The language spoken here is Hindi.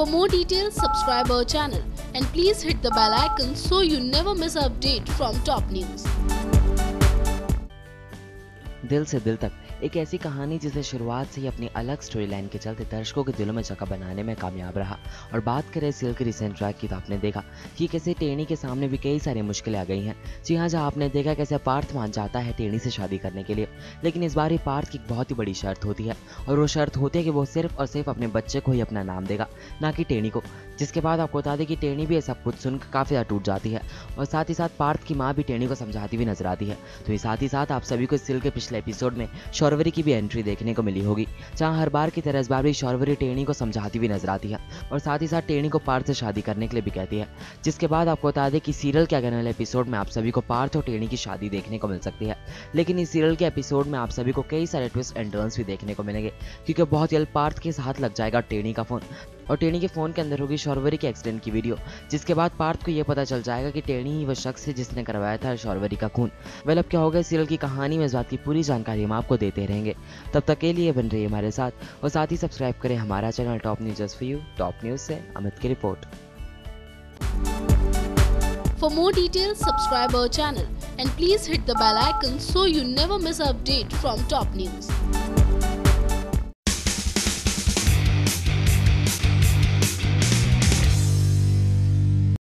For more details, subscribe our channel and please hit the bell icon so you never miss an update from top news. दिल से दिल तक एक ऐसी कहानी जिसे शुरुआत से ही अपनी अलग स्टोरी लाइन के चलते दर्शकों के दिलों में जगह बनाने में कामयाब रहा। और बात करें सील के रिसेंट ट्रैक की तो आपने देखा कि कैसे टेणी के सामने भी कई सारी मुश्किलें आ गई हैं। जी हाँ जहाँ आपने देखा कैसे पार्थ मान जाता है टेणी से शादी करने के लिए। लेकिन इस बार ही पार्थ की बहुत ही बड़ी शर्त होती है। और वो शर्त होती है कि वो सिर्फ़ और सिर्फ़ अपने बच्चे को ही अपना नाम देगा, ना कि टेणी को। जिसके बाद आपको बता दें कि टेणी भी ये सब कुछ सुनकर काफ़ी ज़्यादा टूट जाती है। और साथ ही साथ पार्थ की माँ भी टेणी को समझाती हुई नज़र आती है। तो ये साथ ही साथ आप सभी को सिल के पिछले एपिसोड में शौरवरी की भी एंट्री देखने को मिली होगी, जहाँ हर बार की तरह इस बार भी शौरवरी टेणी को समझाती हुई नज़र आती है। और साथ ही साथ टेणी को पार्थ से शादी करने के लिए भी कहती है। जिसके बाद आपको बता दें कि सीरियल के अगले एपिसोड में आप सभी को पार्थ और टेणी की शादी देखने को मिल सकती है। लेकिन इस सीरियल के एपिसोड में आप सभी को कई सारे ट्विस्ट एंड टर्न्स भी देखने को मिलेंगे, क्योंकि बहुत जल्द पार्थ के साथ लग जाएगा टेणी का फ़ोन। और टेणी के फ़ोन के अंदर होगी शौरवरी के एक्सीडेंट की वीडियो जिसके बाद पार्थ को यह पता चल जाएगा कि टेणी ही वह शख्स है जिसने करवाया था शौरवरी का खून। वेल अब क्या होगा सीरियल की कहानी में इस बात की पूरी जानकारी हम आपको देते रहेंगे। तब तक के लिए बन रही हमारे साथ और साथ ही सब्सक्राइब करें हमारा channel top news for you top news से अमित की report For more details, subscribe our channel and please hit the bell icon so you never miss an update from top news.